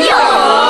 有。